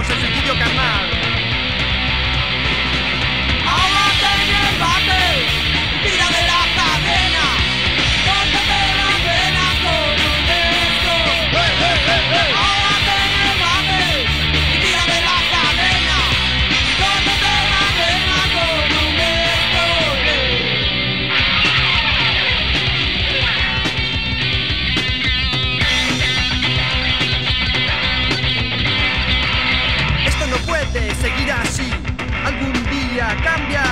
Hacemos el suicidio carnal. Esto